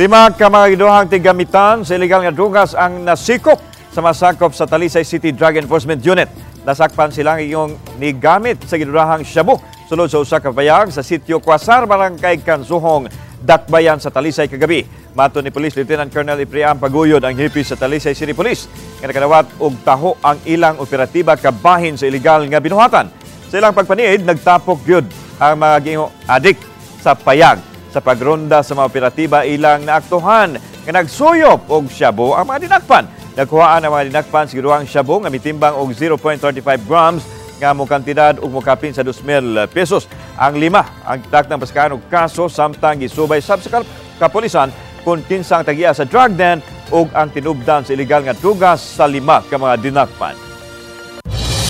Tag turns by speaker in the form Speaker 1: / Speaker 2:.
Speaker 1: Lima ka mga giduhang tigamitan sa illegal nga drugas ang nasikop sa masakop sa Talisay City Drug Enforcement Unit. Nasakpan silang iyong nigamit sa gidurahang shabu sulod sa usa ka bayag sa sitio Kwasar, Barangay Kansuhong, Dakbayan sa Talisay kagabi. Mato ni Police Lieutenant Colonel Ipriam Paguyod ang hipi sa Talisay City Police nga nakadawat og taho ang ilang operatiba kabahin sa illegal nga binuhatan. Sa ilang pagpaniid, nagtapok gyud ang mga adik sa payag sa pagronda sa mga operatiba ilang naaktuhan nga nagsuyop og shabu ang mga dinakpan. Nagkuhaan ang mga dinakpan sa giruang shabu nga mitimbang og 0.35 grams nga mo kantidad ug mokapin sa 2,000 pesos. Ang lima ang tak ng paskahan og kaso samtang gisubay sab sa kap- kapulisan kung kinsang tagiya sa drug den ug ang tinubdan sa illegal nga drugas sa lima ka mga dinakpan.